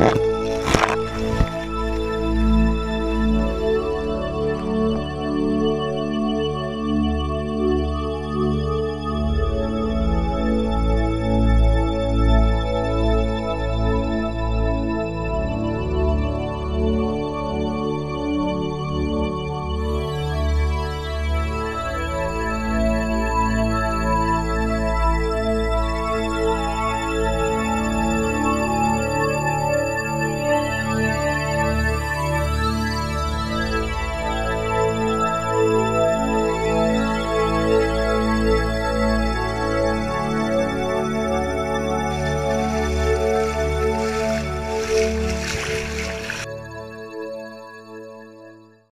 am.